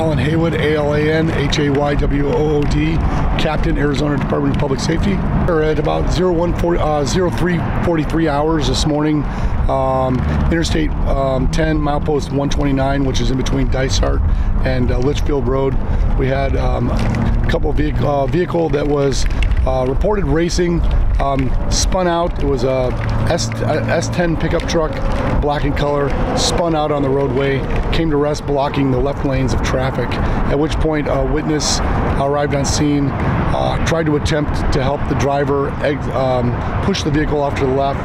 Haywood, A-L-A-N, H-A-Y-W-O-O-D, Captain, Arizona Department of Public Safety. We're at about 0140, uh, 0343 hours this morning. Um, Interstate um, 10, milepost 129, which is in between Dysart and uh, Litchfield Road. We had um, a couple vehicle, uh, vehicle that was uh, reported racing, um, spun out. It was a S, a S10 pickup truck, black in color, spun out on the roadway, came to rest blocking the left lanes of traffic. At which point, a witness arrived on scene, uh, tried to attempt to help the driver um, push the vehicle off to the left.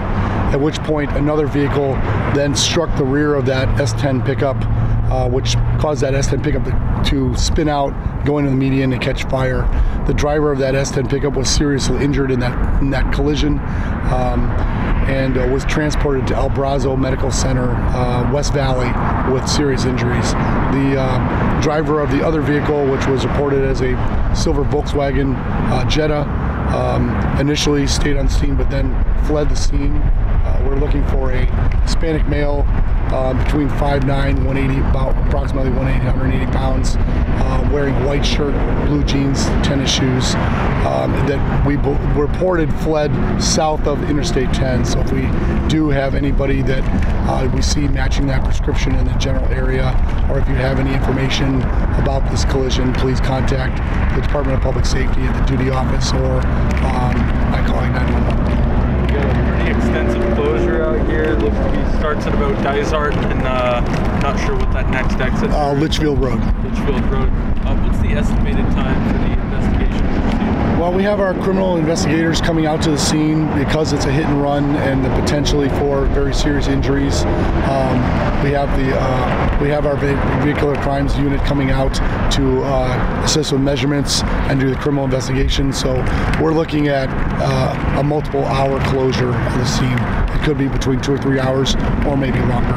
At which point, another vehicle then struck the rear of that S10 pickup, uh, which caused that S10 pickup to, spin out, go into the median, and catch fire. The driver of that S10 pickup was seriously injured in that in that collision, um, and uh, was transported to Abrazo Medical Center, uh, West Valley, with serious injuries. The uh, driver of the other vehicle, which was reported as a silver Volkswagen uh, Jetta, um, initially stayed on scene, but then fled the scene. Uh, we're looking for a Hispanic male uh, between 5'9", 180, about approximately 180, 180 pounds, uh, wearing a white shirt, blue jeans, tennis shoes, um, that we reported fled south of Interstate 10. So if we do have anybody that uh, we see matching that prescription in the general area, or if you have any information about this collision, please contact the Department of Public Safety at the duty office or um, by calling 911. We got a pretty extensive closure out here. It looks to be starts at about Dysart and uh, not sure what that next exit. Uh, Litchfield Road. Litchfield Road. Uh, what's the estimated time for the investigation? Well, we have our criminal investigators coming out to the scene because it's a hit and run and the potentially for very serious injuries. Um, we have the uh, we have our vehicular crimes unit coming out to uh, assist with measurements and do the criminal investigation. So we're looking at uh, a multiple hour closure of the scene. It could be between two or three hours, or maybe longer.